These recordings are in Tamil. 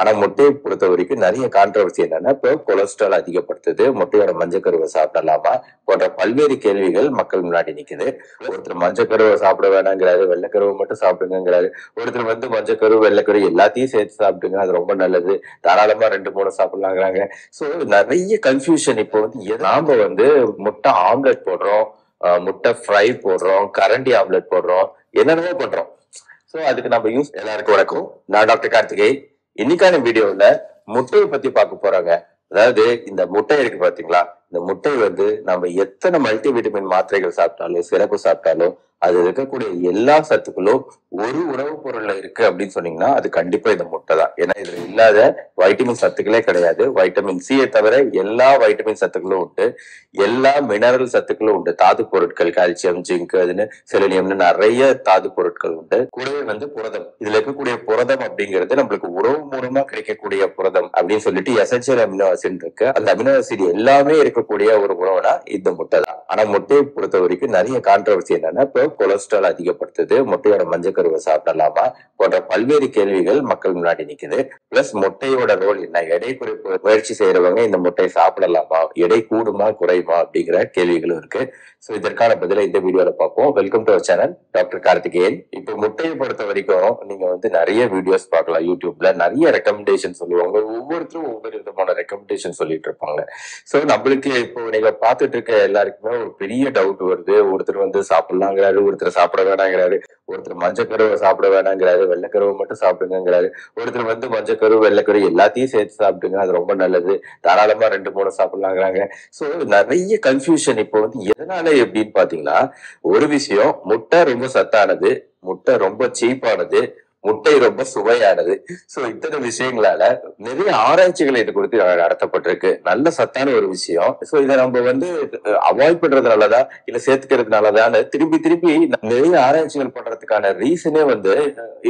ஆனா முட்டையை பொறுத்த வரைக்கும் நிறைய கான்ட்ரவர்சி என்னன்னா இப்போ கொலஸ்ட்ரால் அதிகப்படுத்துது முட்டையோட மஞ்சக்கருவை சாப்பிடலாமா போன்ற பல்வேறு கேள்விகள் மக்கள் முன்னாடி நிக்குது. ஒருத்தர் மஞ்சக்கருவை சாப்பிட வேணாங்கிறாரு வெள்ளக்கருவை மட்டும் சாப்பிடுங்கிறாரு ஒருத்தர் வந்து மஞ்சக்கரு வெள்ளைக்கரு எல்லாத்தையும் சேர்த்து சாப்பிடுங்க அது ரொம்ப நல்லது. தாராளமா ரெண்டு மூணு சாப்பிடலாங்கிறாங்க. சோ நிறைய கன்ஃபியூஷன் இப்போ வந்து நாம வந்து முட்டை ஆம்லெட் போடுறோம் அஹ் முட்டை ஃப்ரை போடுறோம் கரண்டி ஆம்லெட் போடுறோம் என்னென்னமோ பண்றோம். சோ அதுக்கு நம்ம யூஸ் எல்லாருக்கும் வணக்கம். நான் டாக்டர் கார்த்திகேய் இன்னைக்கான வீடியோல முட்டையை பத்தி பார்க்க போறாங்க. அதாவது இந்த முட்டை இருக்கு பாத்தீங்களா? இந்த முட்டை வந்து நம்ம எத்தனை மல்டி விட்டமின் மாத்திரைகள் சாப்பிட்டாலும் சிறப்பு சாப்பிட்டாலும் அது இருக்கக்கூடிய எல்லா சத்துக்களும் ஒரு உணவுப் பொருள்ல இருக்கு அப்படின்னு சொன்னீங்கன்னா அது கண்டிப்பா இந்த முட்டை தான். ஏன்னா இதுல இல்லாத வைட்டமின் சத்துக்களே கிடையாது. வைட்டமின் சியை தவிர எல்லா வைட்டமின் சத்துக்களும் உண்டு. எல்லா மினரல் சத்துக்களும் உண்டு. தாது பொருட்கள் கால்சியம் ஜிங்க் அதுன்னு செலினியம்னு நிறைய தாது பொருட்கள் உண்டு. கூடவே வந்து புரதம். இதுல இருக்கக்கூடிய புரதம் அப்படிங்கிறது நம்மளுக்கு உணவு மூலமா கிடைக்கக்கூடிய புரதம் அப்படின்னு சொல்லிட்டு எசன்சியல் அமினோ ஆசிட் இருக்கு. அந்த அமினோ ஆசிட் எல்லாமே இருக்கக்கூடிய ஒரு உணவுனா இந்த முட்டை தான். ஆனா முட்டையை பொறுத்த வரைக்கும் நிறைய கான்ட்ரவர்சி என்னன்னா இப்போ கொலஸ்ட்ரால் அதிகப்படுத்துது முட்டையோட மஞ்சக்கருவை சாப்பிடலாமா போன்ற பல்வேறு கேள்விகள் மக்கள் முன்னாடி நிக்குது. பிளஸ் முட்டையோட ரோல் என்ன? எடை குறைப்பு முயற்சி செய்யறவங்க இந்த முட்டையை சாப்பிடலாமா? எடை கூடுமா குறையுமா அப்படிங்கிற கேள்விகளும் இருக்கு. ஸோ இதற்கான பதிலை இந்த வீடியோல பார்ப்போம். Welcome to our channel doctor Karthikeyan இப்போ முட்டையை பொறுத்த வரைக்கும் நீங்க வந்து நிறைய வீடியோஸ் பார்க்கலாம். யூடியூப்ல நிறைய ரெக்கமெண்டேஷன் சொல்லுவாங்க. ஒவ்வொருத்தரும் ஒவ்வொரு விதமான ரெக்கமெண்டேஷன் சொல்லிட்டு இருப்பாங்க. ஸோ நம்மளுக்கு இப்போ நீங்க பார்த்துட்டு இருக்க எல்லாருக்குமே ஒரு பெரிய டவுட் வருது. ஒருத்தர் வந்து சாப்பிடலாங்கிறாரு ஒருத்தர் சாப்பிட வேணாங்கிறாரு. ஒருத்தர் மஞ்சக்கருவை சாப்பிட வேணாங்கிறாரு வெள்ளைக்கருவை மட்டும் சாப்பிடுங்கிறாரு ஒருத்தர் வந்து மஞ்சக்கருவு வெள்ளைக்கரு எல்லாத்தையும் சேர்த்து சாப்பிடுங்க அது ரொம்ப நல்லது. தாராளமா ரெண்டு மூணு சாப்பிடலாங்கிறாங்க. சோ நிறைய கன்ஃபியூஷன் இப்போ வந்து எதனால எப்படின்னு பாத்தீங்கன்னா ஒரு விஷயம் முட்டை ரொம்ப சத்தானது முட்டை ரொம்ப சீப்பானது முட்டை ரொம்ப சுவையானது. சோ இத்தனை விஷயங்களால நிறைய ஆராய்ச்சிகள் இது குறித்து நடத்தப்பட்டிருக்கு. நல்ல சத்தான ஒரு விஷயம். சோ இதை நம்ம வந்து அவாய்ட் பண்றதுனாலதான் இல்ல சேர்த்துக்கிறதுனாலதான் திருப்பி திருப்பி நிறைய ஆராய்ச்சிகள் பண்றதுக்கான ரீசனே வந்து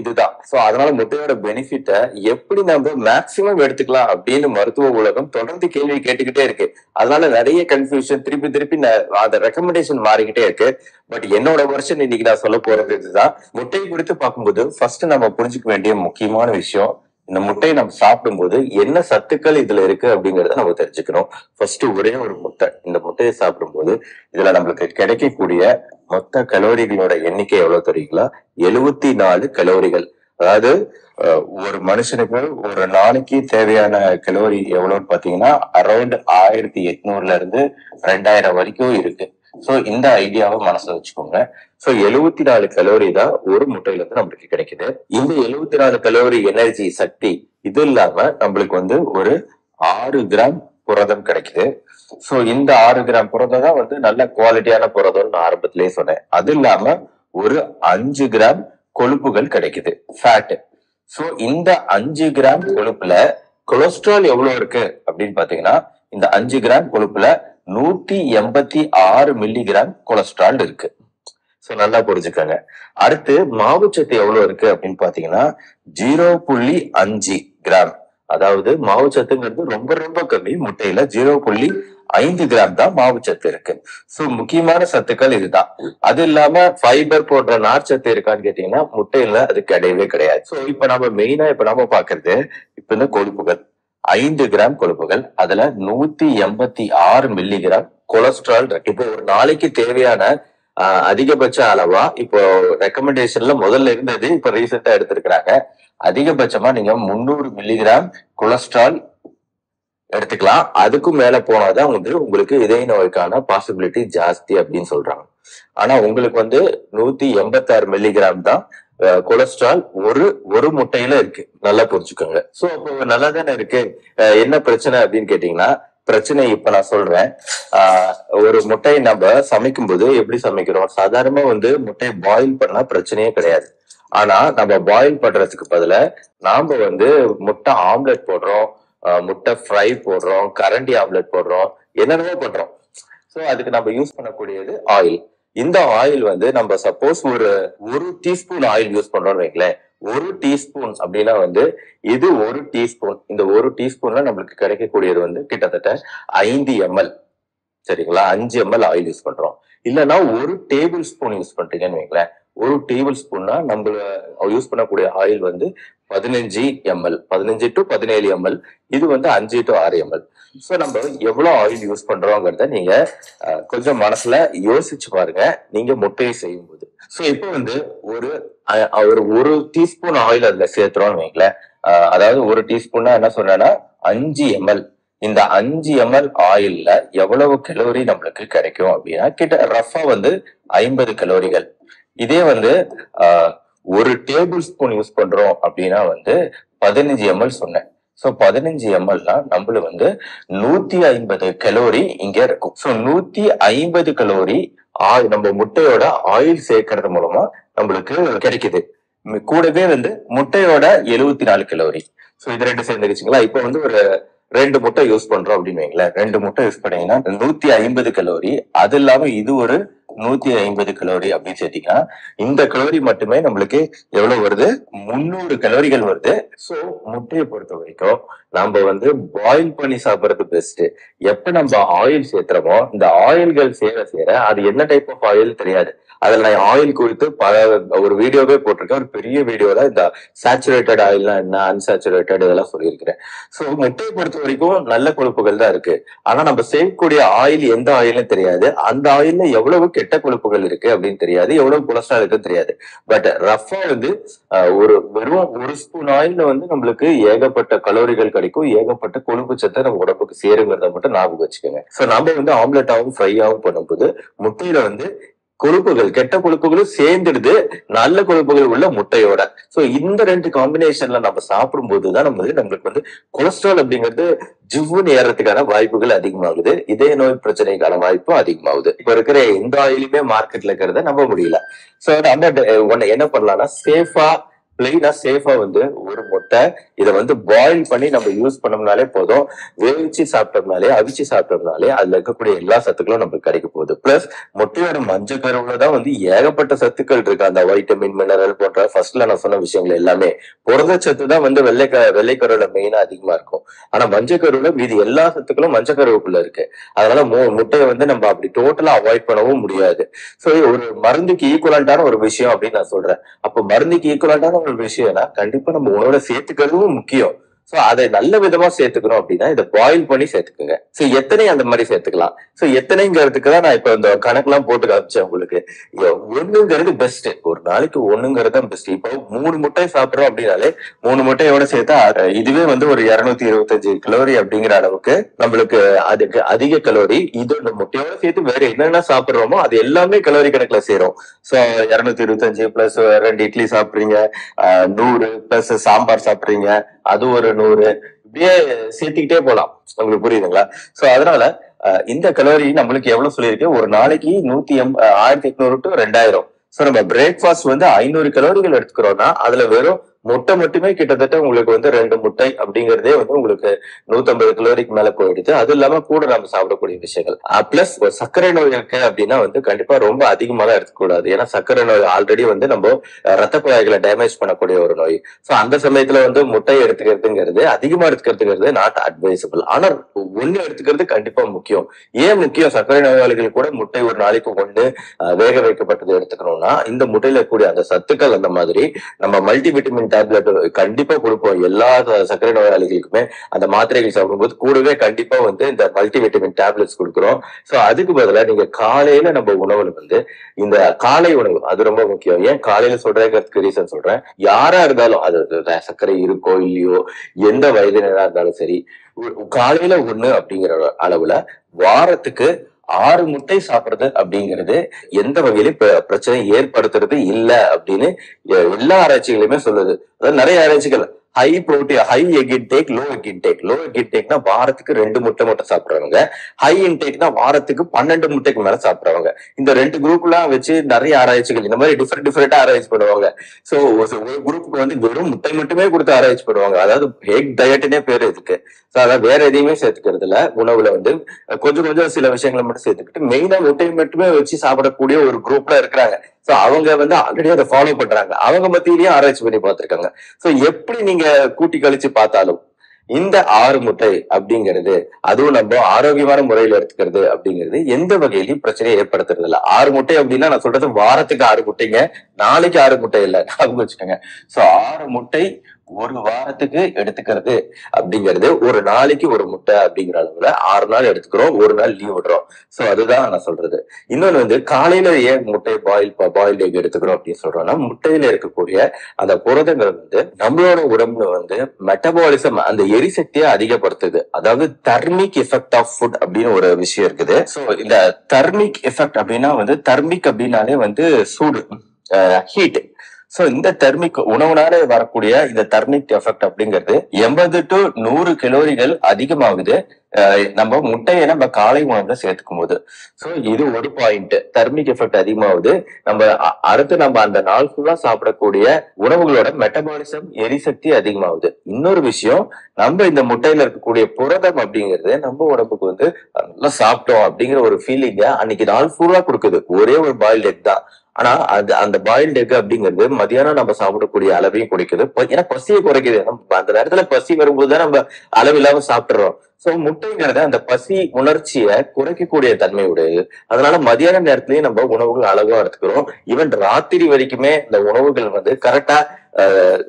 இதுதான். சோ அதனால முட்டையோட பெனிஃபிட்டை எப்படி நம்ம மேக்சிமம் எடுத்துக்கலாம் அப்படின்னு மருத்துவ உலகம் தொடர்ந்து கேள்வி கேட்டுக்கிட்டே இருக்கு. அதனால நிறைய கன்ஃபியூஷன் திருப்பி திருப்பி அந்த ரெக்கமெண்டேஷன் மாறிக்கிட்டே இருக்கு. பட் என்னோட வருஷன் இன்னைக்கு நான் சொல்ல போறது இதுதான். முட்டை குறித்து பார்க்கும்போது ஃபர்ஸ்ட் நம்ம புரிஞ்சுக்க வேண்டிய முக்கியமான விஷயம் இந்த முட்டையை நம்ம சாப்பிடும்போது என்ன சத்துக்கள் இதுல இருக்கு அப்படிங்கறத நம்ம தெரிஞ்சுக்கணும். ஃபர்ஸ்ட் ஒரே ஒரு முட்டை. இந்த முட்டையை சாப்பிடும்போது இதுல நம்மளுக்கு கிடைக்கக்கூடிய மொத்த கலோரிகளோட எண்ணிக்கை எவ்வளவு தெரியுங்களா? எழுவத்தி நாலு கலோரிகள். அதாவது ஒரு மனுஷனுக்கு ஒரு நாளைக்கு தேவையான கலோரி எவ்வளவுன்னு பாத்தீங்கன்னா அரௌண்ட் ஆயிரத்தி எட்நூறுல இருந்து ரெண்டாயிரம் வரைக்கும் இருக்கு. ஸோ இந்த ஐடியாவை மனசுல வச்சுக்கோங்க. ஸோ எழுவத்தி நாலு கலோரி தான் ஒரு முட்டையில இருந்து நம்மளுக்கு கிடைக்குது. இந்த எழுவத்தி நாலு கலோரி எனர்ஜி சக்தி இது இல்லாம நம்மளுக்கு வந்து ஒரு ஆறு கிராம் புரதம் கிடைக்குது. ஸோ இந்த ஆறு கிராம் புரதம் தான் வந்து நல்ல குவாலிட்டியான புரதம்னு ஆரம்பத்திலேயே சொன்னேன். அது இல்லாம ஒரு அஞ்சு கிராம் கொழுப்புகள் கிடைக்குது. ஃபேட் சோ இந்த அஞ்சு கிராம் கொழுப்புல கொலஸ்ட்ரால் எவ்வளவு இருக்கு? அப்படின்னு பாத்தீங்கன்னா இந்த அஞ்சு கிராம் கொழுப்புல நூத்தி எண்பத்தி ஆறு மில்லிகிராம் கொலஸ்ட்ரால் இருக்கு. சோ நல்லா புரிஞ்சுக்கோங்க. அடுத்து மாவுச்சத்து எவ்வளவு இருக்கு அப்படின்னு பாத்தீங்கன்னா ஜீரோ புள்ளி அஞ்சு கிராம் அதாவது மாவுச்சத்துங்கிறது ரொம்ப ரொம்ப கம்மி. முட்டையில ஜீரோ புள்ளி ஐந்து கிராம் தான் மாவுச்சத்து இருக்கு. சோ முக்கியமான சத்துக்கள் இதுதான். அது இல்லாம ஃபைபர் போன்ற நார்ச்சத்து இருக்கான்னு கேட்டீங்கன்னா முட்டையில அது கிடையவே கிடையாது. சோ இப்ப நம்ம மெயினா இப்ப நம்ம பாக்குறது இப்ப இந்த கொழுப்புகள். ஐந்து கிராம் கொழுப்புகள் அதுல நூத்தி எண்பத்தி ஆறு மில்லிகிராம் கொலஸ்ட்ரால் இருக்கு. இப்போ ஒரு நாளைக்கு தேவையான அதிகபட்ச அளவா இப்போ ரெக்கமெண்டேஷன்ல முதல்ல இருந்தது இப்ப ரீசெண்டா எடுத்திருக்கிறாங்க. அதிகபட்சமா நீங்க முந்நூறு மில்லிகிராம் கொலஸ்ட்ரால் எடுத்துக்கலாம். அதுக்கும் மேல போனாதான் வந்து உங்களுக்கு இதய நோய்க்கான பாசிபிலிட்டி ஜாஸ்தி அப்படின்னு சொல்றாங்க. ஆனா உங்களுக்கு வந்து நூத்தி எண்பத்தாறு மில்லிகிராம் தான் கொலஸ்ட்ரால் ஒரு ஒரு முட்டையில இருக்கு. நல்லா புரிஞ்சுக்கோங்க. சோ அப்போ நல்லா தானே இருக்கு? அஹ், என்ன பிரச்சனை அப்படின்னு கேட்டீங்கன்னா பிரச்சனை இப்ப நான் சொல்றேன். ஆஹ், ஒரு முட்டையை நம்ம சமைக்கும் போது எப்படி சமைக்கிறோம்? சாதாரணமா வந்து முட்டையை பாயில் பண்ணா பிரச்சனையே கிடையாது. ஆனா நம்ம பாயில் பண்றதுக்கு பதில நாம வந்து முட்டை ஆம்லெட் போடுறோம் ஆஹ், முட்டை ஃப்ரை போடுறோம் கரண்டி ஆம்லெட் போடுறோம் என்னென்னமோ பண்றோம். சோ அதுக்கு நம்ம யூஸ் பண்ணக்கூடியது ஆயில் இந்த ஆயில் வந்து நம்ம சப்போஸ் ஒரு ஒரு டீஸ்பூன் ஆயில் யூஸ் பண்றோம்னு வைங்களேன். ஒரு டீஸ்பூன் அப்படின்னா வந்து இது ஒரு டீஸ்பூன் இந்த ஒரு டீஸ்பூன்ல நம்மளுக்கு கிடைக்கக்கூடியது வந்து கிட்டத்தட்ட ஐந்து எம்எல் சரிங்களா? அஞ்சு எம்எல் ஆயில் யூஸ் பண்றோம். இல்லைன்னா ஒரு டேபிள் ஸ்பூன் யூஸ் பண்றீங்கன்னு வைங்களேன். ஒரு டேபிள் ஸ்பூன்னா நம்ம யூஸ் பண்ணக்கூடிய ஆயில் வந்து பதினஞ்சு எம்எல் பதினஞ்சு டு பதினேழு எம்எல் இது வந்து அஞ்சு டு ஆறு எம்எல் ஸோ நம்ம எவ்வளவு ஆயில் யூஸ் பண்றோங்கிறத நீங்க கொஞ்சம் மனசுல யோசிச்சு பாருங்க. நீங்க முட்டையை செய்யும் போது ஸோ இப்போ வந்து ஒரு அஹ், ஒரு ஒரு டீஸ்பூன் ஆயில் அதுல சேர்த்துறோம்னு வைங்களேன். அதாவது ஒரு டீஸ்பூன்னா என்ன சொன்னேன்னா அஞ்சு எம்எல் இந்த அஞ்சு எம்எல் ஆயில்ல எவ்வளவு கலோரி நம்மளுக்கு கிடைக்கும் அப்படின்னா கிட்ட ரஃபா வந்து ஐம்பது கலோரிகள் இதே வந்து ஒரு டேபிள் ஸ்பூன் யூஸ் பண்றோம் அப்படின்னா வந்து பதினஞ்சு எம்எல் சொன்னேன். ஸோ பதினஞ்சு எம்எல்னா நம்மள வந்து நூத்தி ஐம்பது கலோரி இங்க இருக்கும். ஸோ நூத்தி ஐம்பது கலோரி நம்ம முட்டையோட ஆயில் சேர்க்கறது மூலமா நம்மளுக்கு கிடைக்குது. கூடவே வந்து முட்டையோட எழுபத்தி நாலு கலோரி ஸோ இது ரெண்டு சேர்ந்துருச்சுங்களா? இப்போ வந்து ஒரு ரெண்டு முட்டை யூஸ் பண்றோம் அப்படின்னு வைங்களேன். ரெண்டு முட்டை யூஸ் பண்ணீங்கன்னா நூத்தி ஐம்பது கலோரி அது இல்லாம இது ஒரு நூத்தி ஐம்பது கலோரி அப்படின்னு சேர்த்தீங்கன்னா இந்த கலோரி மட்டுமே நம்மளுக்கு எவ்வளவு வருது? முந்நூறு கலோரிகள் வருது. சோ முட்டையை பொறுத்த வரைக்கும் நம்ம வந்து பாயில் பண்ணி சாப்பிடுறது பெஸ்ட் எப்ப நம்ம ஆயில் சேர்த்துறோமோ இந்த ஆயில்கள் சேர சேர அது என்ன டைப் ஆஃப் ஆயில் தெரியாது. அதுல நான் ஆயில் குறித்து பல ஒரு வீடியோவே போட்டிருக்கேன். ஒரு பெரிய வீடியோல இந்த சேச்சுரேட்டட் ஆயில்னா என்ன அன்சாச்சுரேட்டட் இதெல்லாம் சொல்லியிருக்கிறேன். சோ முட்டையை பொறுத்த வரைக்கும் நல்ல கொழுப்புகள் தான் இருக்கு. ஆனா நம்ம சேர்க்கக்கூடிய ஆயில் எந்த ஆயிலும் தெரியாது. அந்த ஆயில்ல எவ்வளவு கெட்ட கொழுப்புகள் இருக்கு அப்படின்னு தெரியாது. எவ்வளவு கொலஸ்ட்ரால் இருக்குன்னு தெரியாது. பட் ரஃபா வந்து ஒரு வெறும் ஒரு ஸ்பூன் ஆயில்ல வந்து நம்மளுக்கு ஏகப்பட்ட கலோரிகள் கிடைக்கும். ஏகப்பட்ட கொழுப்பு சத்தை நம்ம உடம்புக்கு சேருங்கிறத மட்டும் ஞாபகம் வச்சுக்கோங்க. சோ நம்ம வந்து ஆம்லெட்டாவும் ஃப்ரையாவும் பண்ணும்போது முட்டையில வந்து கொழுப்புகள் கெட்ட கொழுப்புகளும் சேர்ந்துடுது. நல்ல கொழுப்புகள் உள்ள முட்டையோட. சோ இந்த ரெண்டு காம்பினேஷன்ல நம்ம சாப்பிடும் போதுதான் நம்ம வந்து நம்மளுக்கு வந்து கொலஸ்ட்ரால் அப்படிங்கிறது ஜிவ்வுன்னு ஏறதுக்கான வாய்ப்புகள் அதிகமாகுது. இதய நோய் பிரச்சனைக்கான வாய்ப்பும் அதிகமாகுது. இப்ப இருக்கிற எந்த ஆயிலுமே மார்க்கெட்ல இருக்கிறத நம்ப முடியல. சோ அந்த ஒன்னு என்ன பண்ணலாம்னா சேஃபா பிளெயினா சேஃபா வந்து ஒரு முட்டை இதை வந்து பாயில் பண்ணி நம்ம யூஸ் பண்ணோம்னாலே போதும். வேவிச்சு சாப்பிட்டோம்னாலே அவிச்சு சாப்பிட்டோம்னாலே அதுல இருக்கக்கூடிய எல்லா சத்துக்களும் நமக்கு கிடைக்க போகுது. பிளஸ் முட்டையோட மஞ்சள் கருவுல தான் வந்து ஏகப்பட்ட சத்துக்கள் இருக்கு. அந்த வைட்டமின் மினரல் போன்ற ஃபர்ஸ்ட்ல நான் சொன்ன விஷயங்கள் எல்லாமே. புரதச்சத்து தான் வந்து வெள்ளை வெள்ளைக்கருவுல மெயினா அதிகமா இருக்கும். ஆனா மஞ்சள் கருவுல மீதி எல்லா சத்துக்களும் மஞ்சள் கருவுக்குள்ள இருக்கு. அதனால மு- முட்டையை வந்து நம்ம அப்படி டோட்டலா அவாய்ட் பண்ணவும் முடியாது. சோ ஒரு மருந்துக்கு ஈக்குவலண்டான ஒரு விஷயம் அப்படின்னு நான் சொல்றேன். அப்ப மருந்துக்கு ஈக்குவலண்டான ஒரு விஷயம்னா கண்டிப்பா நம்ம உணவுல சேர்த்துக்கிறதும் முக்கியம். சோ அதை நல்ல விதமா சேர்த்துக்கணும் அப்படின்னா இதை பாயில் பண்ணி சேர்த்துக்குங்க. சோ எத்தனை அந்த மாதிரி சேர்த்துக்கலாம். சோ எத்தனைங்கிறதுக்கு தான் நான் இப்ப இந்த கணக்கெல்லாம் போட்டு காமிச்சேன் உங்களுக்கு. ஒண்ணுங்கிறது பெஸ்ட் ஒரு நாளைக்கு ஒண்ணுங்கிறது தான் பெஸ்ட் இப்போ மூணு முட்டை சாப்பிடுறோம் அப்படின்னாலே மூணு முட்டையோட சேர்த்தா இதுவே வந்து ஒரு இருநூத்தி இருபத்தஞ்சு கலோரி அப்படிங்கிற அளவுக்கு நம்மளுக்கு அதுக்கு அதிக கலோரி இது இந்த முட்டையோட சேர்த்து வேற என்னென்ன சாப்பிடுறோமோ அது எல்லாமே கலோரி கணக்குல சேரும். சோ இருநூத்தி இருபத்தஞ்சு பிளஸ் ரெண்டு இட்லி சாப்பிடுறீங்க. நூறு பிளஸ் சாம்பார் சாப்பிடுறீங்க. அது ஒரு நூறு இப்படியே சேர்த்துக்கிட்டே போலாம். உங்களுக்கு புரியுதுங்களா? சோ அதனால இந்த கலோரி நம்மளுக்கு எவ்வளவு சொல்லியிருக்கு? ஒரு நாளைக்கு நூத்தி எம் ஆயிரத்தி எட்நூறு டு ரெண்டாயிரம். சோ நம்ம பிரேக்ஃபாஸ்ட் வந்து ஐநூறு கலோரிகள் எடுத்துக்கிறோம்னா அதுல வெறும் முட்டை மட்டுமே கிட்டத்தட்ட உங்களுக்கு வந்து ரெண்டு முட்டை அப்படிங்கறதே வந்து உங்களுக்கு நூத்தம்பது கலோரிக்கு மேல போயிடுது. அது இல்லாம கூட நம்ம சாப்பிடக்கூடிய விஷயங்கள். பிளஸ் சர்க்கரை நோய் இருக்கு அப்படின்னா வந்து கண்டிப்பா ரொம்ப அதிகமா தான் எடுக்கக்கூடாது ஏன்னா சர்க்கரை நோய் ஆல்ரெடி வந்து நம்ம ரத்த குழாய்களை டேமேஜ் பண்ணக்கூடிய ஒரு நோய். சோ அந்த சமயத்துல வந்து முட்டை எடுத்துக்கிறதுங்கிறது அதிகமா எடுத்துக்கிறதுங்கிறது நாட் அட்வைசபிள் ஆனா ஒண்ணு எடுத்துக்கிறது கண்டிப்பா முக்கியம். ஏன் முக்கியம்? சர்க்கரை நோயாளிகள் கூட முட்டை ஒரு நாளைக்கு ஒண்ணு வேக வைக்கப்பட்டது எடுத்துக்கணும்னா இந்த முட்டையில கூடிய அந்த சத்துக்கள் அந்த மாதிரி நம்ம மல்டி விட்டமின் டேப்லெட் கண்டிப்பா கொடுப்போம். எல்லா சர்க்கரை நோயாளிகளுக்குமே அந்த மாத்திரைகள் சாப்பிடும்போது கூடவே கண்டிப்பா வந்து இந்த மல்டி விட்டமின் டேப்லெட்ஸ் கொடுக்குறோம். சோ அதுக்கு பதிலா நீங்க காலையில நம்ம உணவுல வந்து இந்த காலை உணவு அது ரொம்ப முக்கியம். ஏன் காலையில சொல்றேங்கிறதுக்கு ரீசன் சொல்றேன். யாரா இருந்தாலும் அது சர்க்கரை இருக்கோ இல்லையோ எந்த வயதினரா இருந்தாலும் சரி காலையில ஒண்ணு அப்படிங்கிற அளவுல வாரத்துக்கு ஆறு முட்டை சாப்பிடுறது அப்படிங்கிறது எந்த வகையிலும் பிரச்சனை ஏற்படுத்துறது இல்லை அப்படின்னு எல்லா ஆராய்ச்சிகளையுமே சொல்லுது. அதாவது நிறைய ஆராய்ச்சிகள் high protein high egg intake low egg intake low egg இன்டேக்னா வாரத்துக்கு ரெண்டு முட்டை மட்டும் சாப்பிடுறவங்க. ஹை இன்டேக்னா வாரத்துக்கு பன்னெண்டு முட்டைக்கு மேல சாப்பிடுறவங்க. இந்த ரெண்டு குரூப்லாம் வச்சு நிறைய ஆராய்ச்சிகள் இந்த மாதிரி டிஃப்ரெண்ட் டிஃப்ரெண்டா ஆராய்ச்சி பண்ணுவாங்க. சோ ஒரு குரூப்புக்கு வந்து வெறும் முட்டை மட்டுமே கொடுத்து ஆராய்ச்சி பண்ணுவாங்க. அதாவது ஹேக் டயட்னே பேர் இதுக்கு. சோ அதாவது வேற எதையுமே சேர்த்துக்கிறது இல்ல. உணவுல வந்து கொஞ்சம் கொஞ்சம் சில விஷயங்களை மட்டும் சேர்த்துக்கிட்டு மெயினா முட்டை மட்டுமே வச்சு சாப்பிடக்கூடிய ஒரு குரூப்ல இருக்கிறாங்க. சோ அவங்க வந்து ஆல்ரெடி அதை ஃபாலோ பண்றாங்க. அவங்க மத்தியிலயும் ஆராய்ச்சி பண்ணி பார்த்துருக்காங்க. ஸோ எப்படி நீங்க கூட்டி கழிச்சு பார்த்தாலும் இந்த ஆறு முட்டை அப்படிங்கிறது அதுவும் நம்ம ஆரோக்கியமான முறையில் எடுத்துக்கிறது அப்படிங்கிறது எந்த வகையிலையும் பிரச்சனையை ஏற்படுத்துறது இல்லை. ஆறு முட்டை அப்படின்னா நான் சொல்றது வாரத்துக்கு ஆறு முட்டைங்க. நாளைக்கு ஆறு முட்டை இல்லை. ஞாபகம் வச்சுக்கோங்க. சோ ஆறு முட்டை ஒரு வாரத்துக்கு எடுத்துக்கிறது அப்படிங்கிறது ஒரு நாளைக்கு ஒரு முட்டை அப்படிங்கிற அளவுல ஆறு நாள் எடுத்துக்கிறோம் ஒரு நாள் லீவ் விடுறோம். சோ அதுதான் நான் சொல்றது. இன்னொன்னு வந்து காலையில ஏன் முட்டை பாயில் பாயில் எக் எடுத்துக்கிறோம் அப்படின்னு சொல்றோம்னா முட்டையில இருக்கக்கூடிய அந்த புரதங்கள் வந்து நம்மளோட உடம்புல வந்து மெட்டபாலிசம் அந்த எரிசக்தியை அதிகப்படுத்துது. அதாவது தர்மிக் எஃபெக்ட் ஆஃப் ஃபுட் அப்படின்னு ஒரு விஷயம் இருக்குது. சோ இந்த தர்மிக் எஃபெக்ட் அப்படின்னா வந்து தர்மிக் அப்படின்னாலே வந்து சூடு ஹீட் சோ இந்த தெர்மிக் உணவுனால வரக்கூடிய இந்த தெர்மிக் எஃபெக்ட் அப்படிங்கிறது எண்பது டு நூறு கிலோரிகள் அதிகமாகுது. நம்ம முட்டையை நம்ம காலை உணவுல சேர்த்துக்கும் போது சோ இது ஒரு பாயிண்ட் தெர்மிக் எஃபெக்ட் அதிகமாகுது. நம்ம அடுத்து நம்ம அந்த நாள் ஃபுல்லா சாப்பிடக்கூடிய உணவுகளோட மெட்டபாலிசம் எரிசக்தி அதிகமாகுது. இன்னொரு விஷயம் நம்ம இந்த முட்டையில இருக்கக்கூடிய புரதம் அப்படிங்கிறது நம்ம உடம்புக்கு வந்து நல்லா சாப்பிட்டோம் அப்படிங்கிற ஒரு ஃபீலிங்க அன்னைக்கு நாள் ஃபுல்லா கொடுக்குது. ஒரே ஒரு பாயில்ட் எக் தான். ஆனா அது அந்த பாயில்ட் எக் அப்படிங்கிறது மதியானம் நம்ம சாப்பிடக்கூடிய அளவையும் குறைக்குது. ஏன்னா பசியை குறைக்குது. நம்ம அந்த நேரத்துல பசி வரும்போது தான் நம்ம அளவில்லாம சாப்பிட்டுறோம் சோ முட்டைங்கிறது அந்த பசி உணர்ச்சியை குறைக்கக்கூடிய தன்மை உடையது. அதனால மதியான நேரத்திலயும் நம்ம உணவுகள் அளவா எடுத்துக்கிறோம். ஈவன் ராத்திரி வரைக்குமே இந்த உணவுகள் வந்து கரெக்டா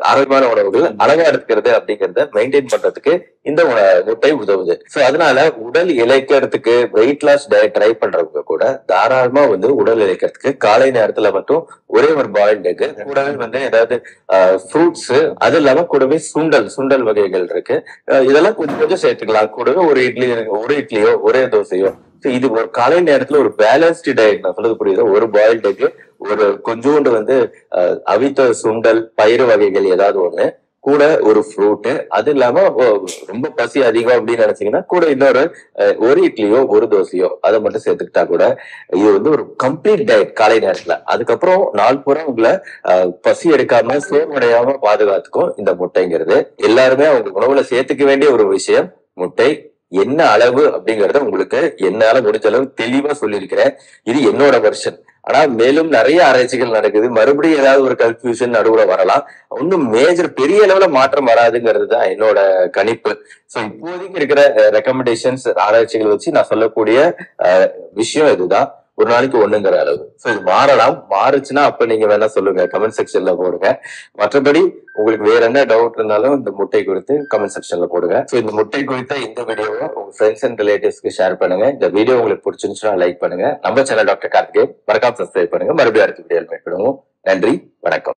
ஆரோக்கியமான உணவுகள் அளவா எடுத்துக்கிறது அப்படிங்கறத மெயின்டைன் பண்றதுக்கு இந்த முட்டை உதவுது. சோ அதனால உடல் இழைக்கிறதுக்கு வெயிட் லாஸ் டயட் ட்ரை பண்றவங்க கூட தாராளமா வந்து உடல் இழைக்கிறதுக்கு காலை நேரத்துல மட்டும் ஒரே ஒரு பாயில்ட் எக் கூடவே வந்து ஏதாவது ஃப்ரூட்ஸ் அது இல்லாம கூடவே சுண்டல் சுண்டல் வகைகள் இருக்கு. இதெல்லாம் கொஞ்சம் கொஞ்சம் சேர்த்துக்கலாம். கூடவே ஒரு இட்லி ஒரு இட்லியோ ஒரே தோசையோ. இது ஒரு காலை நேரத்துல ஒரு பேலன்ஸ்டு டயட் நான் சொல்றது புரியுது? ஒரு பாயில்ட் எக் ஒரு கொஞ்சோண்டு வந்து அவித்த சுண்டல் பயிறு வகைகள் ஏதாவது ஒண்ணு கூட ஒரு ஃப்ரூட்டு அது இல்லாம ரொம்ப பசி அதிகம் அப்படின்னு நினைச்சீங்கன்னா கூட இன்னொரு ஒரு இட்லியோ ஒரு தோசையோ அதை மட்டும் சேர்த்துக்கிட்டா கூட இது வந்து ஒரு கம்ப்ளீட் டயட் காலை நேரத்துல. அதுக்கப்புறம் நாள் பூரா உங்களை பசி எடுக்காம சோர்வடையாம பாதுகாத்துக்கும் இந்த முட்டைங்கிறது. எல்லாருமே அவங்க உணவுல சேர்த்துக்க வேண்டிய ஒரு விஷயம் முட்டை என்ன அளவு அப்படிங்கறத உங்களுக்கு என்னால முடிஞ்ச அளவு தெளிவா சொல்லியிருக்கிறேன். இது என்னோட வெர்ஷன் ஆனா மேலும் நிறைய ஆராய்ச்சிகள் நடக்குது. மறுபடியும் ஏதாவது ஒரு கன்ஃபியூஷன் நடுவுல வரலாம். ஒன்னும் மேஜர் பெரிய அளவுல மாற்றம் வராதுங்கிறது தான் என்னோட கணிப்பு. சோ இப்போதைக்கு இருக்கிற ரெக்கமெண்டேஷன்ஸ் ஆராய்ச்சிகள் வச்சு நான் சொல்லக்கூடிய விஷயம் இதுதான். ஒரு நாளைக்கு ஒண்ணுங்கிற அளவு. சோ இது மாறலாம். மாறுச்சுன்னா அப்ப நீங்க வேணா சொல்லுங்க. கமெண்ட் செக்ஷன்ல போடுங்க. மற்றபடி உங்களுக்கு வேற என்ன டவுட் இருந்தாலும் இந்த முட்டை குறித்து கமெண்ட் செக்ஷன்ல போடுங்க. சோ இந்த முட்டை குறித்த இந்த வீடியோவை உங்க ஃப்ரெண்ட்ஸ் அண்ட் ரிலேட்டிவ்ஸ்க்கு ஷேர் பண்ணுங்க. இந்த வீடியோ உங்களுக்கு பிடிச்சிருந்துச்சுன்னா லைக் பண்ணுங்க. நம்ம சேனல் டாக்டர் கார்த்திகே மறக்காம சப்ஸ்கிரைப் பண்ணுங்க. மறுபடியும் அடுத்த வீடியோ மீட் பண்ணுவோம். நன்றி. வணக்கம்.